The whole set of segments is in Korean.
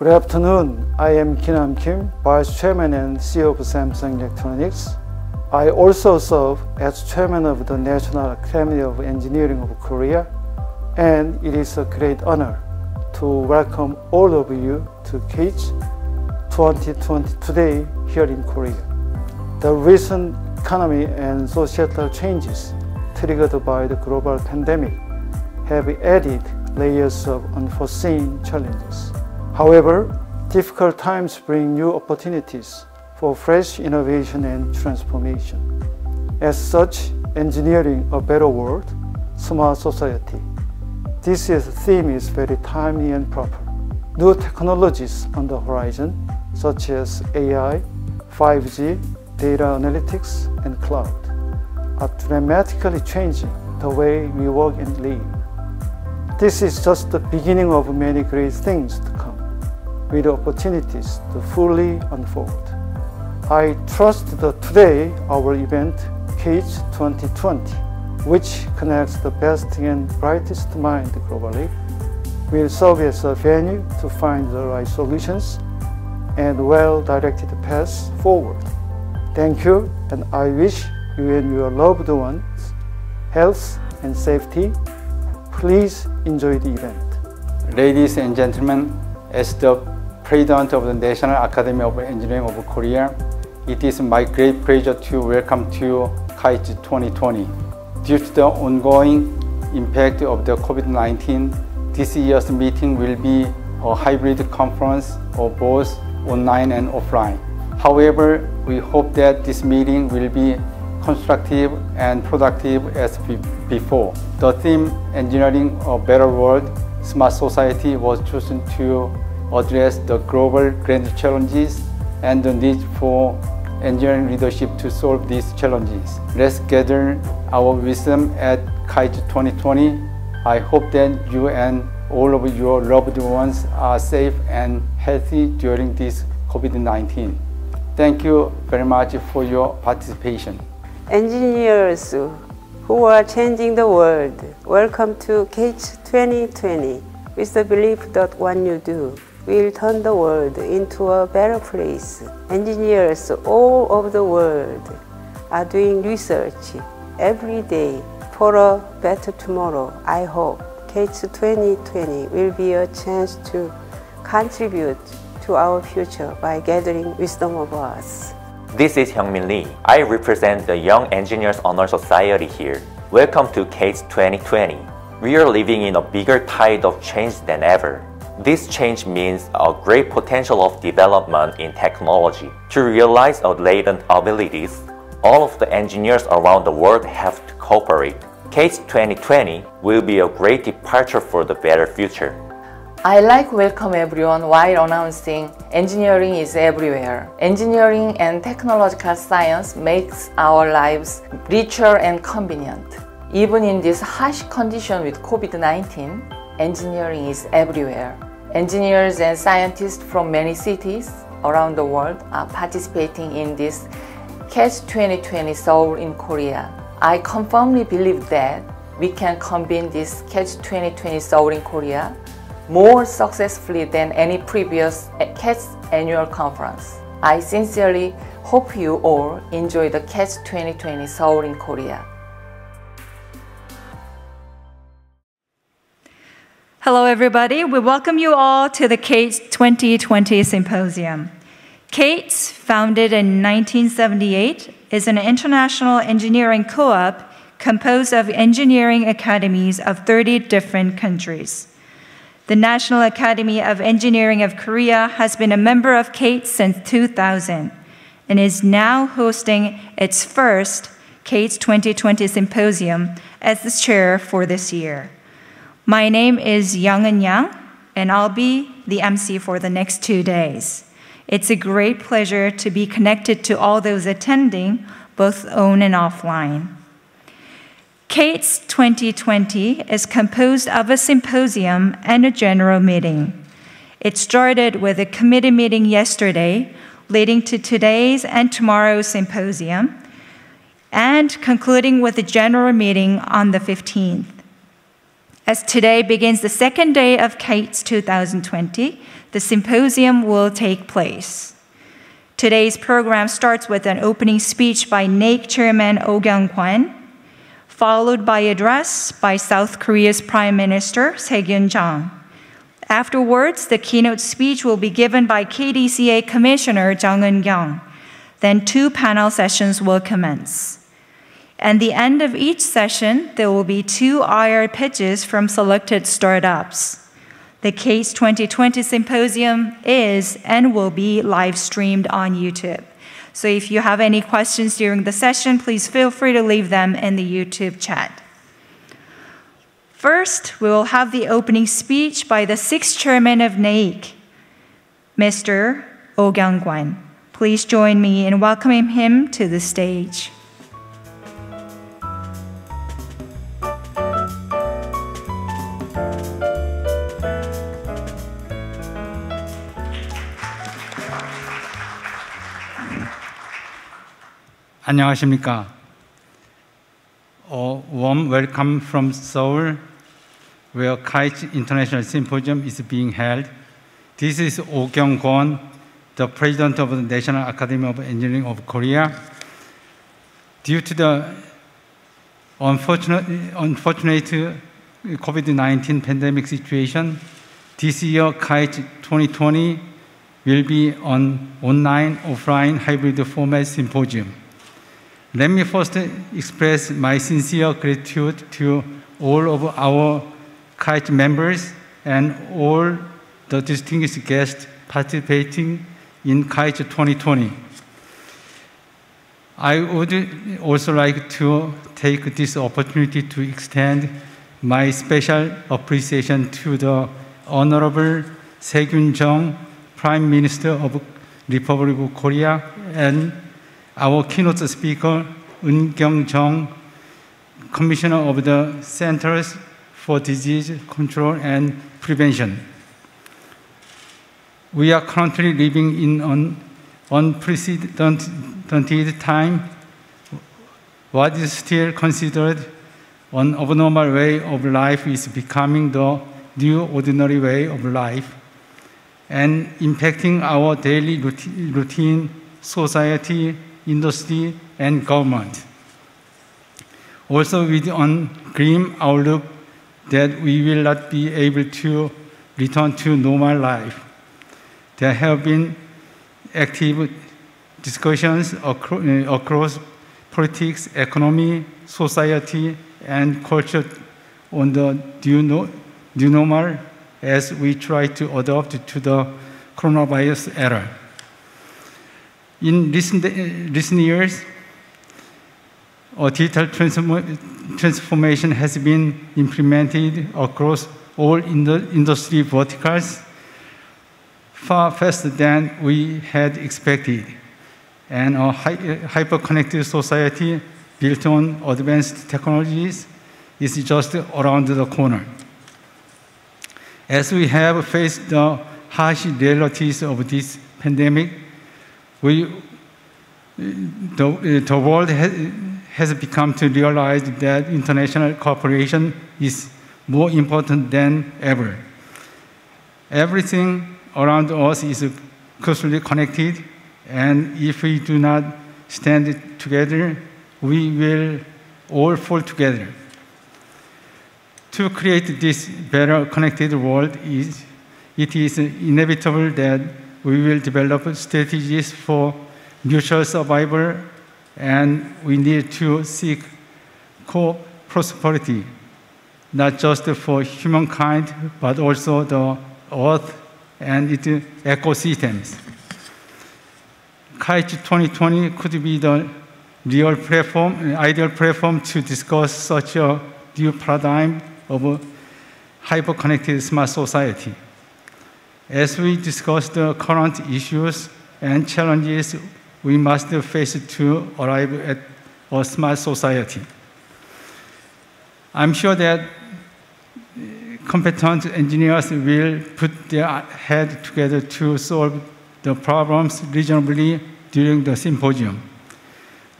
Good afternoon. I am Kinam Kim, Vice Chairman and CEO of Samsung Electronics. I also serve as Chairman of the National Academy of Engineering of Korea, and it is a great honor to welcome all of you to KEICH 2020 today here in Korea. The recent economy and societal changes triggered by the global pandemic have added layers of unforeseen challenges. However, difficult times bring new opportunities for fresh innovation and transformation. As such, engineering a better world, smart society. This year's theme is very timely and proper. New technologies on the horizon, such as AI, 5G, data analytics, and cloud, are dramatically changing the way we work and live. This is just the beginning of many great things to with opportunities to fully unfold. I trust that today our event, KEICH 2020, which connects the best and brightest minds globally, will serve as a venue to find the right solutions and well-directed paths forward. Thank you, and I wish you and your loved ones health and safety Please enjoy the event. Ladies and gentlemen, as the President of the National Academy of Engineering of Korea, it is my great pleasure to welcome to KEICH 2020. Due to the ongoing impact of the COVID-19, this year's meeting will be a hybrid conference of both online and offline. However, we hope that this meeting will be constructive and productive as before. The theme, Engineering a Better World, Smart Society was chosen to address the global grand challenges and the need for engineering leadership to solve these challenges. Let's gather our wisdom at KEICH 2020. I hope that you and all of your loved ones are safe and healthy during this COVID-19. Thank you very much for your participation engineers who are changing the world. Welcome to KEICH 2020 with the belief that one you do will turn the world into a better place. Engineers all over the world are doing research every day for a better tomorrow. I hope KEICH 2020 will be a chance to contribute to our future by gathering wisdom of us. This is Hyungmin Lee. I represent the Young Engineers Honor Society here. Welcome to KEICH 2020. We are living in a bigger tide of change than ever. This change means a great potential of development in technology. To realize our latent abilities, all of the engineers around the world have to cooperate. CASE 2020 will be a great departure for the better future. I like welcome everyone while announcing engineering is everywhere. Engineering and technological science makes our lives richer and convenient. Even in this harsh condition with COVID-19, engineering is everywhere. Engineers and scientists from many cities around the world are participating in this KEICH 2020 Seoul in Korea. I confirmly believe that we can combine this KEICH 2020 Seoul in Korea more successfully than any previous KEICH annual conference. I sincerely hope you all enjoy the KEICH 2020 Seoul in Korea. Hello, everybody. We welcome you all to the KEICH 2020 Symposium. KEICH, founded in 1978, is an international engineering co op composed of engineering academies of 30 different countries. The National Academy of Engineering of Korea has been a member of KEICH since 2000 and is now hosting its first KEICH 2020 Symposium as the chair for this year. My name is Young and Yang, and I'll be the MC for the next two days. It's a great pleasure to be connected to all those attending, both on and offline. KEICH 2020 is composed of a symposium and a general meeting. It started with a committee meeting yesterday, leading to today's and tomorrow's symposium, and concluding with a general meeting on the 15th. As today begins the second day of KEICH 2020, the symposium will take place. Today's program starts with an opening speech by NAIC Chairman Oh Kyung-kwan, followed by address by South Korea's Prime Minister Se-gyun Jang. Afterwards, the keynote speech will be given by KDCA Commissioner Jung Eun-kyung. Then two panel sessions will commence. At the end of each session, there will be two IR pitches from selected startups. The CASE 2020 symposium is and will be live streamed on YouTube. So if you have any questions during the session, please feel free to leave them in the YouTube chat. First, we will have the opening speech by the sixth chairman of NAIC, Mr. Oh Kyung-kwan. Please join me in welcoming him to the stage. 안녕하십니까. A warm welcome from Seoul, where KITE International Symposium is being held. This is Oh Kyung-kwon, the President of the National Academy of Engineering of Korea. Due to the unfortunate, unfortunate COVID-19 pandemic situation, this year KITE 2020 will be an online, offline, hybrid format symposium. Let me first express my sincere gratitude to all of our KITE members and all the distinguished guests participating in KITE 2020. I would also like to take this opportunity to extend my special appreciation to the Honorable Se-gyun Jung, Prime Minister of Republic of Korea, and our keynote speaker, Eun Kyung-jung, Commissioner of the Centers for Disease Control and Prevention. We are currently living in an unprecedented time. What is still considered an abnormal way of life is becoming the new ordinary way of life and impacting our daily routine, society, industry, and government. Also with an grim outlook that we will not be able to return to normal life. There have been active discussions uh, across politics, economy, society, and culture on the new normal as we try to adapt to the coronavirus era. In recent, uh, recent years, a digital transformation has been implemented across all industry verticals far faster than we had expected. And a uh, hyper-connected society built on advanced technologies is just around the corner. As we have faced the harsh realities of this pandemic, we, the, the world has, has become to realize that international cooperation is more important than ever. Everything around us is closely connected, and if we do not stand together, we will all fall together. To create this better connected world, is, it is inevitable that we will develop strategies for mutual survival, and we need to seek co-prosperity, not just for humankind, but also the earth and its ecosystems. KITE 2020 could be the real platform, ideal platform to discuss such a new paradigm of hyper-connected smart society. As we discuss the current issues and challenges we must face to arrive at a smart society. I'm sure that competent engineers will put their head together to solve the problems reasonably during the symposium.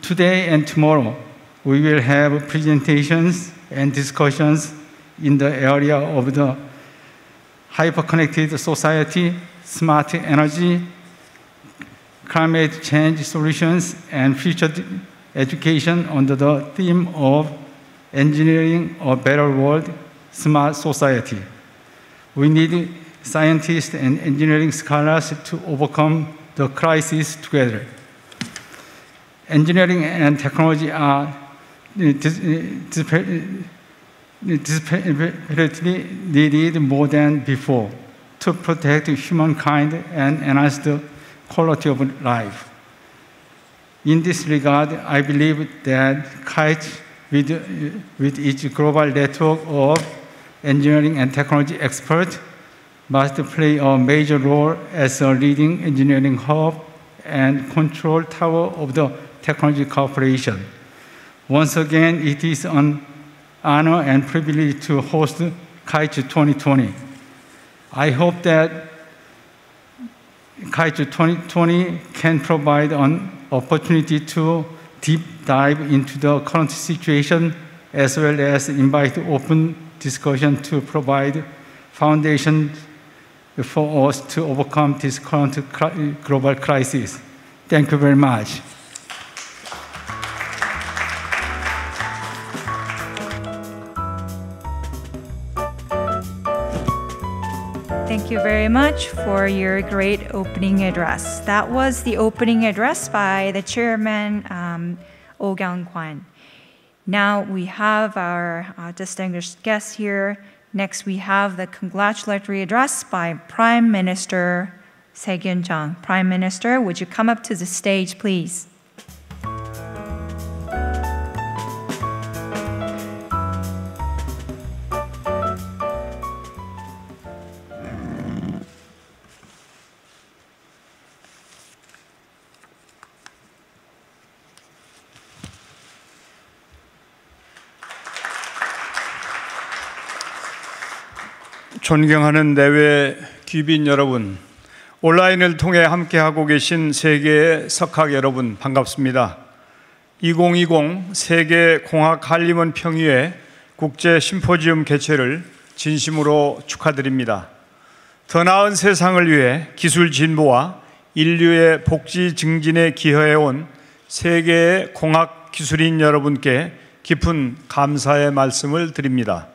Today and tomorrow, we will have presentations and discussions in the area of the hyper-connected society smart energy, climate change solutions, and future education under the theme of engineering a better world, smart society. We need scientists and engineering scholars to overcome the crisis together. Engineering and technology are desperately needed more than before to protect humankind and enhance the quality of life. In this regard, I believe that KITE, with, with its global network of engineering and technology experts, must play a major role as a leading engineering hub and control tower of the technology cooperation. Once again, it is an honor and privilege to host KITE 2020. I hope that KITE 2020 can provide an opportunity to deep dive into the current situation as well as invite open discussion to provide foundation for us to overcome this current global crisis. Thank you very much. Thank you very much for your great opening address. That was the opening address by the chairman, um, Oh Kyung-kwan. Now we have our uh, distinguished guests here. Next, we have the congratulatory address by Prime Minister Se Jung. Prime Minister, would you come up to the stage, please? 존경하는 내외 귀빈 여러분, 온라인을 통해 함께하고 계신 세계의 석학 여러분 반갑습니다. 2020 세계 공학 한림원 평의회 국제 심포지움 개최를 진심으로 축하드립니다. 더 나은 세상을 위해 기술 진보와 인류의 복지 증진에 기여해 온 세계의 공학 기술인 여러분께 깊은 감사의 말씀을 드립니다.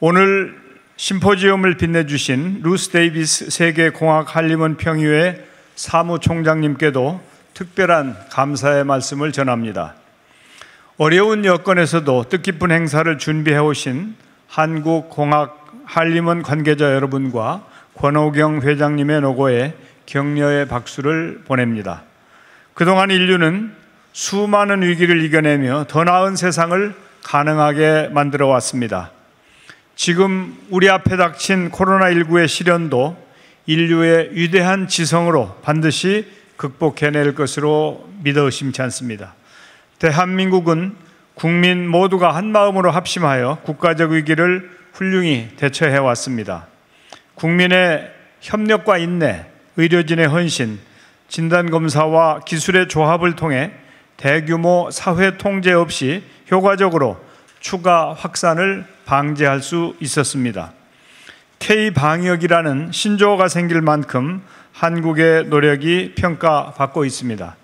오늘 심포지엄을 빛내주신 루스 데이비스 세계공학 한림원 평의회 사무총장님께도 특별한 감사의 말씀을 전합니다. 어려운 여건에서도 뜻깊은 행사를 준비해 오신 한국공학 한림원 관계자 여러분과 권오경 회장님의 노고에 격려의 박수를 보냅니다. 그동안 인류는 수많은 위기를 이겨내며 더 나은 세상을 가능하게 만들어 왔습니다. 지금 우리 앞에 닥친 코로나19의 시련도 인류의 위대한 지성으로 반드시 극복해낼 것으로 믿어 의심치 않습니다. 대한민국은 국민 모두가 한 마음으로 합심하여 국가적 위기를 훌륭히 대처해 왔습니다. 국민의 협력과 인내, 의료진의 헌신, 진단검사와 기술의 조합을 통해 대규모 사회 통제 없이 효과적으로 추가 확산을 방지할 수 있었습니다. K-방역이라는 신조어가 생길 만큼 한국의 노력이 평가받고 있습니다.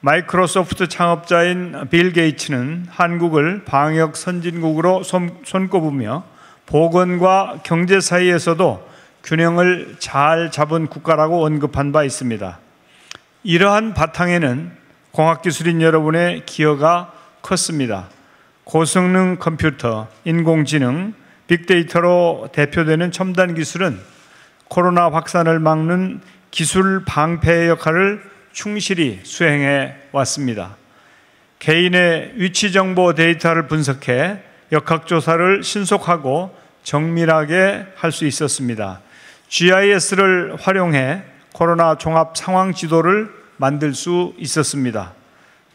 마이크로소프트 창업자인 빌 게이츠는 한국을 방역 선진국으로 손꼽으며 보건과 경제 사이에서도 균형을 잘 잡은 국가라고 언급한 바 있습니다. 이러한 바탕에는 공학기술인 여러분의 기여가 컸습니다. 고성능 컴퓨터, 인공지능, 빅데이터로 대표되는 첨단 기술은 코로나 확산을 막는 기술 방패의 역할을 충실히 수행해 왔습니다. 개인의 위치 정보 데이터를 분석해 역학조사를 신속하고 정밀하게 할 수 있었습니다. GIS를 활용해 코로나 종합 상황 지도를 만들 수 있었습니다.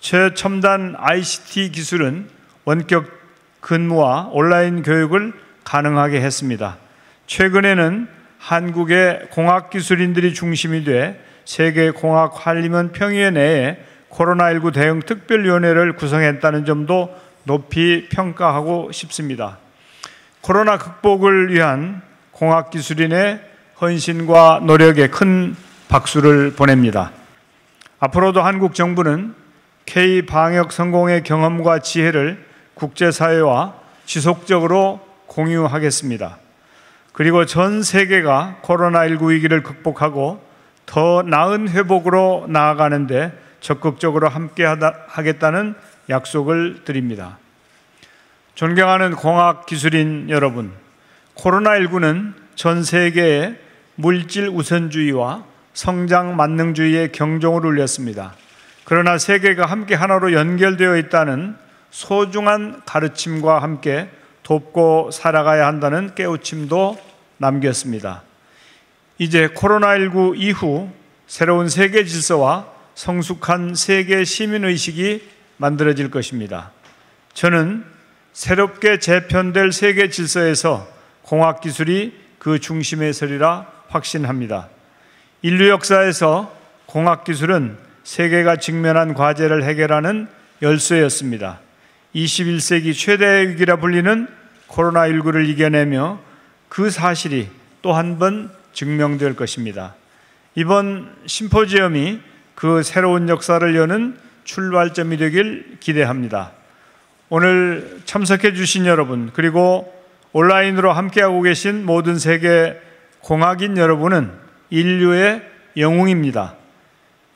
최첨단 ICT 기술은 원격 근무와 온라인 교육을 가능하게 했습니다. 최근에는 한국의 공학 기술인들이 중심이 돼 세계 공학관리원 평의회 내에 코로나19 대응 특별위원회를 구성했다는 점도 높이 평가하고 싶습니다. 코로나 극복을 위한 공학 기술인의 헌신과 노력에 큰 박수를 보냅니다. 앞으로도 한국 정부는 K 방역 성공의 경험과 지혜를 국제사회와 지속적으로 공유하겠습니다. 그리고 전 세계가 코로나19 위기를 극복하고 더 나은 회복으로 나아가는데 적극적으로 함께 하겠다는 약속을 드립니다. 존경하는 공학 기술인 여러분, 코로나19는 전 세계의 물질 우선주의와 성장 만능주의의 경종을 울렸습니다. 그러나 세계가 함께 하나로 연결되어 있다는 소중한 가르침과 함께 돕고 살아가야 한다는 깨우침도 남겼습니다. 이제 코로나19 이후 새로운 세계 질서와 성숙한 세계 시민의식이 만들어질 것입니다. 저는 새롭게 재편될 세계 질서에서 공학 기술이 그 중심에 서리라 확신합니다. 인류 역사에서 공학 기술은 세계가 직면한 과제를 해결하는 열쇠였습니다. 21세기 최대의 위기라 불리는 코로나19를 이겨내며 그 사실이 또 한 번 증명될 것입니다. 이번 심포지엄이 그 새로운 역사를 여는 출발점이 되길 기대합니다. 오늘 참석해 주신 여러분, 그리고 온라인으로 함께하고 계신 모든 세계 공학인 여러분은 인류의 영웅입니다.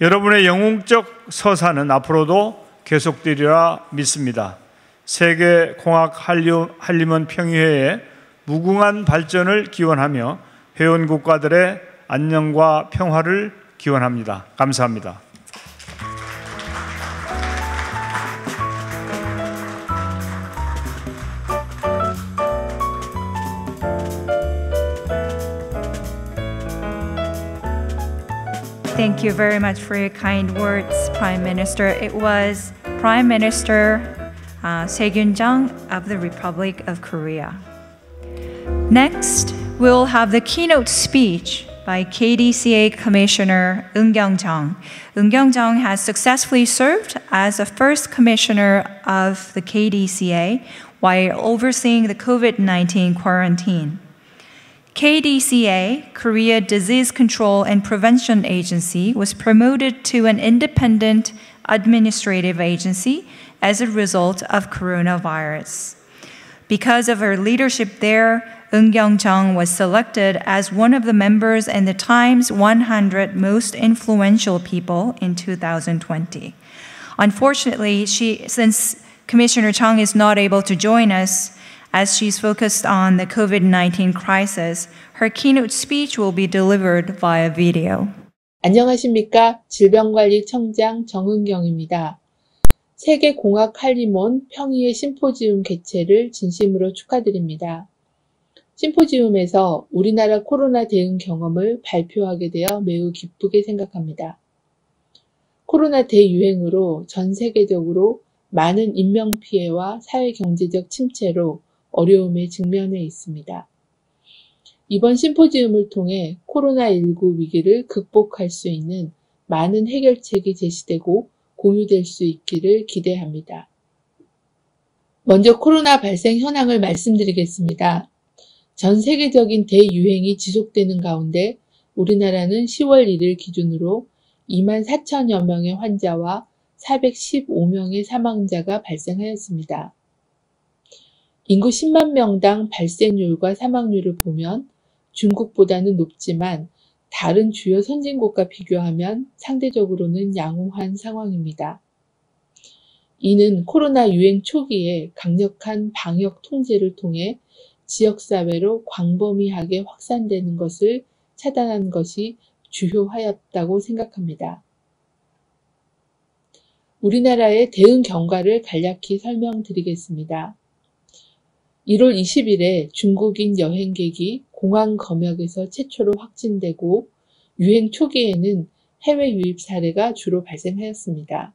여러분의 영웅적 서사는 앞으로도 계속되리라 믿습니다. 세계 공학 한림원 평의회의 무궁한 발전을 기원하며 회원 국가들의 안녕과 평화를 기원합니다. 감사합니다. Thank you very much for your kind words, Prime Minister. It was Prime Minister uh, Seegyun-jang of the Republic of Korea. Next, we'll have the keynote speech by KDCA Commissioner Eun Kyung-jung. Eun Kyung-jung has successfully served as the first commissioner of the KDCA while overseeing the COVID-19 quarantine. KDCA, Korea Disease Control and Prevention Agency, was promoted to an independent administrative agency as a result of coronavirus. Because of her leadership there, Eun Kyung-jung was selected as one of the members in the Times 100 Most Influential People in 2020. Unfortunately, she, since Commissioner Chung is not able to join us, as she's focused on the COVID 19 crisis, her keynote speech will be delivered via video. 안녕하십니까. 질병관리청장 정은경입니다. 세계공학 할리몬 평의의 심포지움 개최를 진심으로 축하드립니다. 심포지움에서 우리나라 코로나 대응 경험을 발표하게 되어 매우 기쁘게 생각합니다. 코로나 대유행으로 전 세계적으로 많은 인명피해와 사회경제적 침체로 어려움에 직면해 있습니다. 이번 심포지움을 통해 코로나19 위기를 극복할 수 있는 많은 해결책이 제시되고 공유될 수 있기를 기대합니다. 먼저 코로나 발생 현황을 말씀드리겠습니다. 전 세계적인 대유행이 지속되는 가운데 우리나라는 10월 1일 기준으로 2만 4천여 명의 환자와 415명의 사망자가 발생하였습니다. 인구 10만 명당 발생률과 사망률을 보면 중국보다는 높지만 다른 주요 선진국과 비교하면 상대적으로는 양호한 상황입니다. 이는 코로나 유행 초기에 강력한 방역 통제를 통해 지역사회로 광범위하게 확산되는 것을 차단한 것이 주요하였다고 생각합니다. 우리나라의 대응 경과를 간략히 설명드리겠습니다. 1월 20일에 중국인 여행객이 공항 검역에서 최초로 확진되고 유행 초기에는 해외 유입 사례가 주로 발생하였습니다.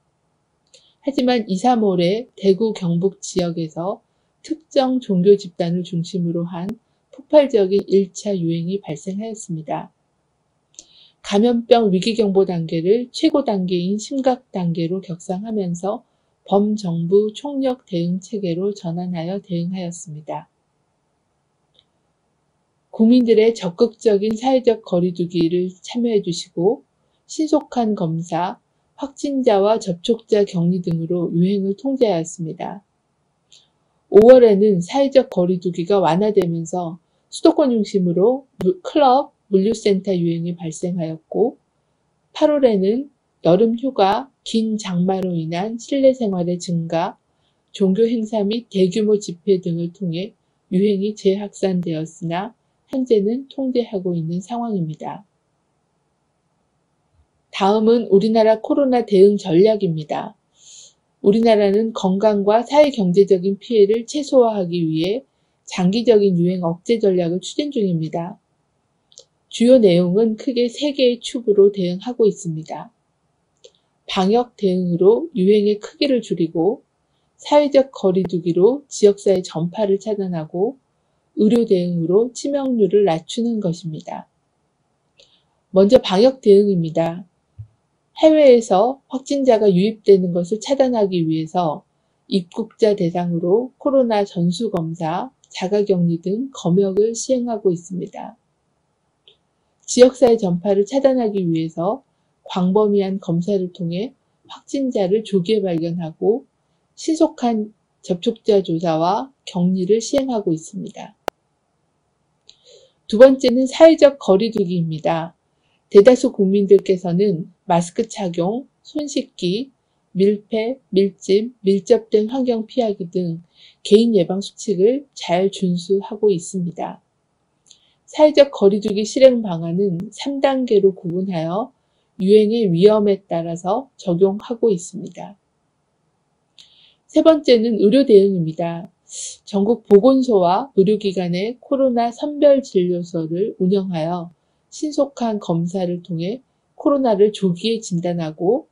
하지만 2, 3월에 대구 경북 지역에서 특정 종교 집단을 중심으로 한 폭발적인 1차 유행이 발생하였습니다. 감염병 위기경보 단계를 최고 단계인 심각 단계로 격상하면서 범정부 총력 대응 체계로 전환하여 대응하였습니다. 국민들의 적극적인 사회적 거리두기를 참여해 주시고 신속한 검사, 확진자와 접촉자 격리 등으로 유행을 통제하였습니다. 5월에는 사회적 거리두기가 완화되면서 수도권 중심으로 클럽, 물류센터 유행이 발생하였고 8월에는 여름 휴가, 긴 장마로 인한 실내 생활의 증가, 종교 행사 및 대규모 집회 등을 통해 유행이 재확산되었으나 현재는 통제하고 있는 상황입니다. 다음은 우리나라 코로나 대응 전략입니다. 우리나라는 건강과 사회 경제적인 피해를 최소화하기 위해 장기적인 유행 억제 전략을 추진 중입니다. 주요 내용은 크게 세 개의 축으로 대응하고 있습니다. 방역 대응으로 유행의 크기를 줄이고 사회적 거리두기로 지역사회 전파를 차단하고 의료 대응으로 치명률을 낮추는 것입니다. 먼저 방역 대응입니다. 해외에서 확진자가 유입되는 것을 차단하기 위해서 입국자 대상으로 코로나 전수검사, 자가격리 등 검역을 시행하고 있습니다. 지역사회 전파를 차단하기 위해서 광범위한 검사를 통해 확진자를 조기에 발견하고 신속한 접촉자 조사와 격리를 시행하고 있습니다. 두 번째는 사회적 거리두기입니다. 대다수 국민들께서는 마스크 착용, 손 씻기, 밀폐, 밀집, 밀접된 환경 피하기 등 개인 예방 수칙을 잘 준수하고 있습니다. 사회적 거리두기 실행 방안은 3단계로 구분하여 유행의 위험에 따라서 적용하고 있습니다. 세 번째는 의료 대응입니다. 전국 보건소와 의료기관의 코로나 선별 진료소를 운영하여 신속한 검사를 통해 코로나를 조기에 진단하고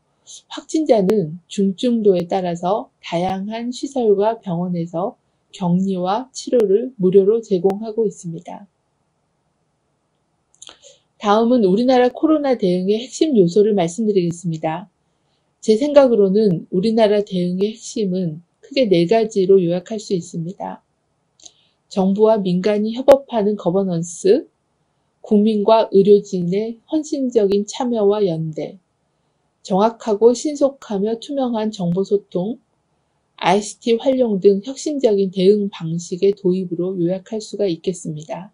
확진자는 중증도에 따라서 다양한 시설과 병원에서 격리와 치료를 무료로 제공하고 있습니다. 다음은 우리나라 코로나 대응의 핵심 요소를 말씀드리겠습니다. 제 생각으로는 우리나라 대응의 핵심은 크게 네 가지로 요약할 수 있습니다. 정부와 민간이 협업하는 거버넌스, 국민과 의료진의 헌신적인 참여와 연대, 정확하고 신속하며 투명한 정보소통, ICT 활용 등 혁신적인 대응 방식의 도입으로 요약할 수가 있겠습니다.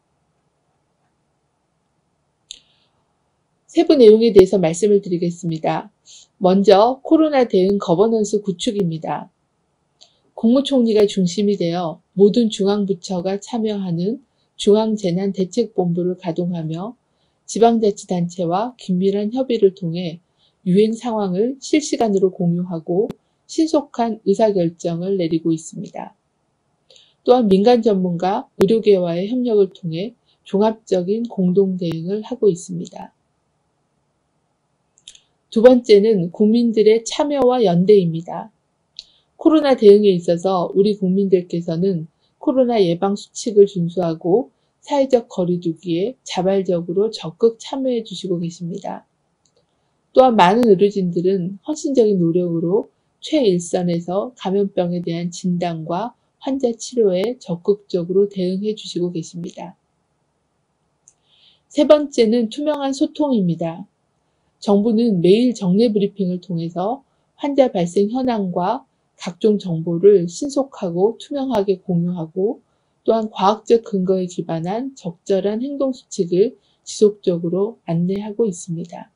세부 내용에 대해서 말씀을 드리겠습니다. 먼저 코로나 대응 거버넌스 구축입니다. 국무총리가 중심이 되어 모든 중앙부처가 참여하는 중앙재난대책본부를 가동하며 지방자치단체와 긴밀한 협의를 통해 유행 상황을 실시간으로 공유하고 신속한 의사결정을 내리고 있습니다. 또한 민간 전문가, 의료계와의 협력을 통해 종합적인 공동 대응을 하고 있습니다. 두 번째는 국민들의 참여와 연대입니다. 코로나 대응에 있어서 우리 국민들께서는 코로나 예방 수칙을 준수하고 사회적 거리두기에 자발적으로 적극 참여해 주시고 계십니다. 또한 많은 의료진들은 헌신적인 노력으로 최일선에서 감염병에 대한 진단과 환자 치료에 적극적으로 대응해 주시고 계십니다. 세 번째는 투명한 소통입니다. 정부는 매일 정례 브리핑을 통해서 환자 발생 현황과 각종 정보를 신속하고 투명하게 공유하고 또한 과학적 근거에 기반한 적절한 행동 수칙을 지속적으로 안내하고 있습니다.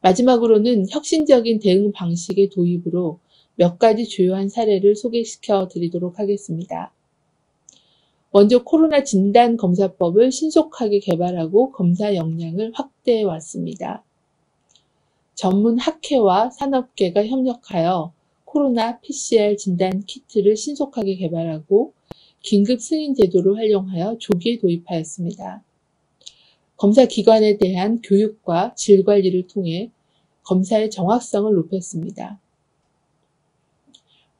마지막으로는 혁신적인 대응 방식의 도입으로 몇 가지 주요한 사례를 소개시켜 드리도록 하겠습니다. 먼저 코로나 진단 검사법을 신속하게 개발하고 검사 역량을 확대해 왔습니다. 전문 학회와 산업계가 협력하여 코로나 PCR 진단 키트를 신속하게 개발하고 긴급 승인 제도를 활용하여 조기에 도입하였습니다. 검사 기관에 대한 교육과 질 관리를 통해 검사의 정확성을 높였습니다.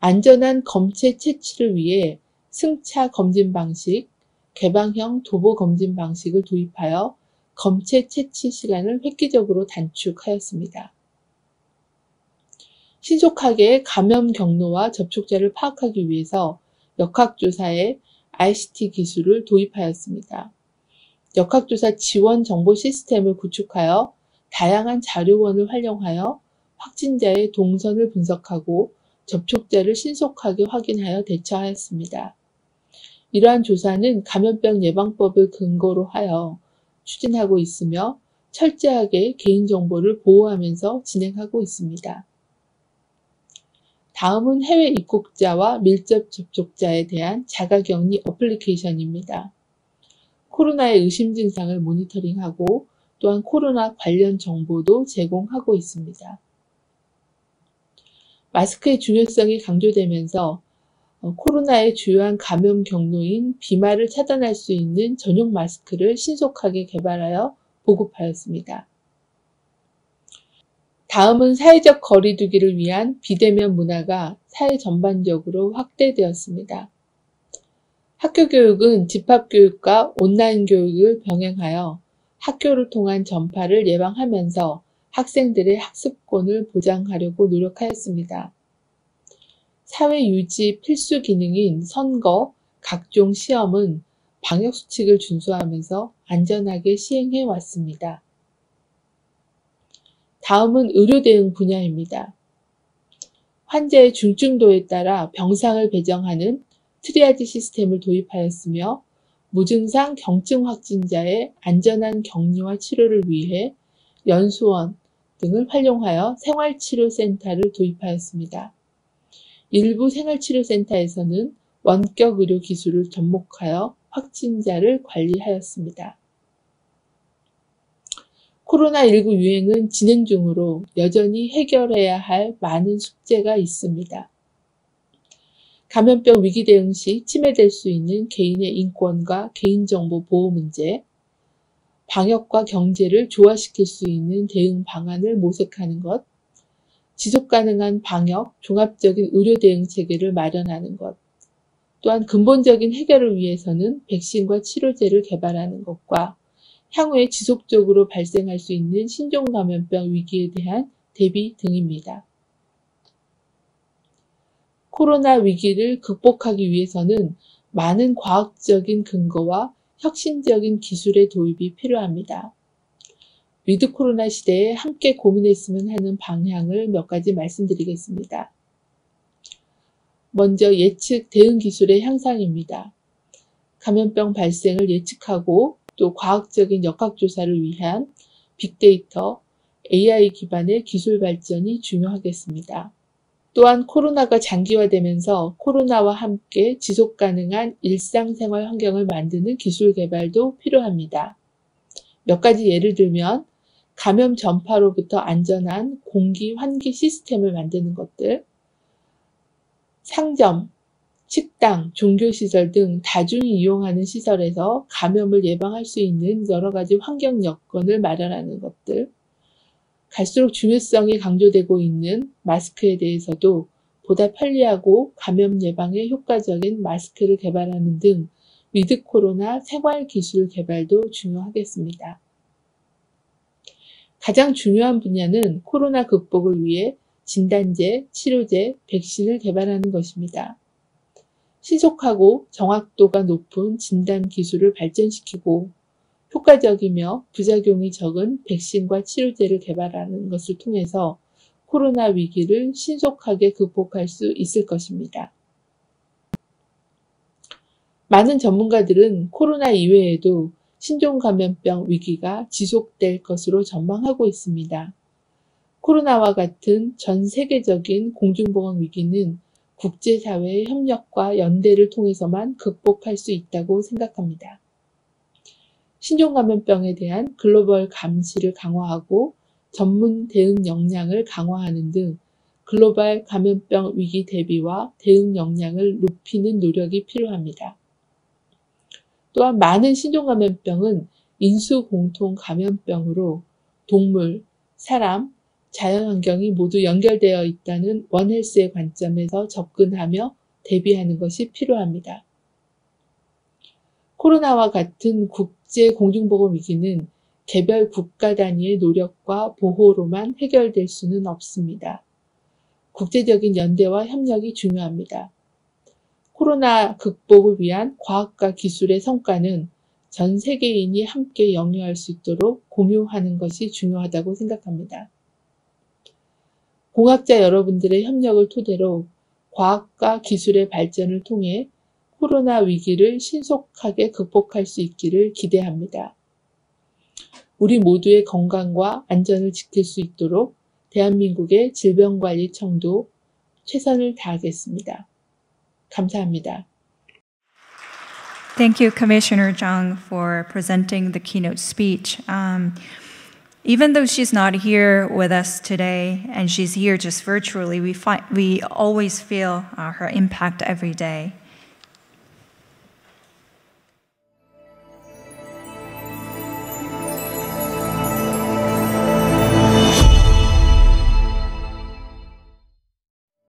안전한 검체 채취를 위해 승차 검진 방식, 개방형 도보 검진 방식을 도입하여 검체 채취 시간을 획기적으로 단축하였습니다. 신속하게 감염 경로와 접촉자를 파악하기 위해서 역학조사에 ICT 기술을 도입하였습니다. 역학조사 지원 정보 시스템을 구축하여 다양한 자료원을 활용하여 확진자의 동선을 분석하고 접촉자를 신속하게 확인하여 대처하였습니다. 이러한 조사는 감염병 예방법을 근거로 하여 추진하고 있으며 철저하게 개인정보를 보호하면서 진행하고 있습니다. 다음은 해외 입국자와 밀접 접촉자에 대한 자가격리 어플리케이션입니다. 코로나의 의심 증상을 모니터링하고 또한 코로나 관련 정보도 제공하고 있습니다. 마스크의 중요성이 강조되면서 어, 코로나의 주요한 감염 경로인 비말을 차단할 수 있는 전용 마스크를 신속하게 개발하여 보급하였습니다. 다음은 사회적 거리두기를 위한 비대면 문화가 사회 전반적으로 확대되었습니다. 학교 교육은 집합 교육과 온라인 교육을 병행하여 학교를 통한 전파를 예방하면서 학생들의 학습권을 보장하려고 노력하였습니다. 사회 유지 필수 기능인 선거, 각종 시험은 방역수칙을 준수하면서 안전하게 시행해 왔습니다. 다음은 의료 대응 분야입니다. 환자의 중증도에 따라 병상을 배정하는 트리아지 시스템을 도입하였으며 무증상 경증 확진자의 안전한 격리와 치료를 위해 연수원 등을 활용하여 생활치료센터를 도입하였습니다. 일부 생활치료센터에서는 원격 의료 기술을 접목하여 확진자를 관리하였습니다. 코로나19 유행은 진행 중으로 여전히 해결해야 할 많은 숙제가 있습니다. 감염병 위기 대응 시 침해될 수 있는 개인의 인권과 개인정보 보호 문제, 방역과 경제를 조화시킬 수 있는 대응 방안을 모색하는 것, 지속 가능한 방역, 종합적인 의료 대응 체계를 마련하는 것, 또한 근본적인 해결을 위해서는 백신과 치료제를 개발하는 것과 향후에 지속적으로 발생할 수 있는 신종 감염병 위기에 대한 대비 등입니다. 코로나 위기를 극복하기 위해서는 많은 과학적인 근거와 혁신적인 기술의 도입이 필요합니다. 위드 코로나 시대에 함께 고민했으면 하는 방향을 몇 가지 말씀드리겠습니다. 먼저 예측 대응 기술의 향상입니다. 감염병 발생을 예측하고 또 과학적인 역학조사를 위한 빅데이터, AI 기반의 기술 발전이 중요하겠습니다. 또한 코로나가 장기화되면서 코로나와 함께 지속 가능한 일상생활 환경을 만드는 기술 개발도 필요합니다. 몇 가지 예를 들면 감염 전파로부터 안전한 공기 환기 시스템을 만드는 것들, 상점, 식당, 종교시설 등 다중이 이용하는 시설에서 감염을 예방할 수 있는 여러 가지 환경 여건을 마련하는 것들, 갈수록 중요성이 강조되고 있는 마스크에 대해서도 보다 편리하고 감염 예방에 효과적인 마스크를 개발하는 등 위드 코로나 생활 기술 개발도 중요하겠습니다. 가장 중요한 분야는 코로나 극복을 위해 진단제, 치료제, 백신을 개발하는 것입니다. 신속하고 정확도가 높은 진단 기술을 발전시키고 효과적이며 부작용이 적은 백신과 치료제를 개발하는 것을 통해서 코로나 위기를 신속하게 극복할 수 있을 것입니다. 많은 전문가들은 코로나 이외에도 신종 감염병 위기가 지속될 것으로 전망하고 있습니다. 코로나와 같은 전 세계적인 공중보건 위기는 국제사회의 협력과 연대를 통해서만 극복할 수 있다고 생각합니다. 신종 감염병에 대한 글로벌 감시를 강화하고 전문 대응 역량을 강화하는 등 글로벌 감염병 위기 대비와 대응 역량을 높이는 노력이 필요합니다. 또한 많은 신종감염병은 인수공통 감염병으로 동물, 사람, 자연환경이 모두 연결되어 있다는 원헬스의 관점에서 접근하며 대비하는 것이 필요합니다. 코로나와 같은 국제 공중보건 위기는 개별 국가 단위의 노력과 보호로만 해결될 수는 없습니다. 국제적인 연대와 협력이 중요합니다. 코로나 극복을 위한 과학과 기술의 성과는 전 세계인이 함께 영위할 수 있도록 공유하는 것이 중요하다고 생각합니다. 공학자 여러분들의 협력을 토대로 과학과 기술의 발전을 통해 코로나 위기를 신속하게 극복할 수 있기를 기대합니다. 우리 모두의 건강과 안전을 지킬 수 있도록 대한민국의 질병관리청도 최선을 다하겠습니다. 감사합니다. Thank you, Commissioner Zhang, for presenting the keynote speech. Um, even though she's not here with us today and she's here just virtually, we, find, we always feel uh, her impact every day.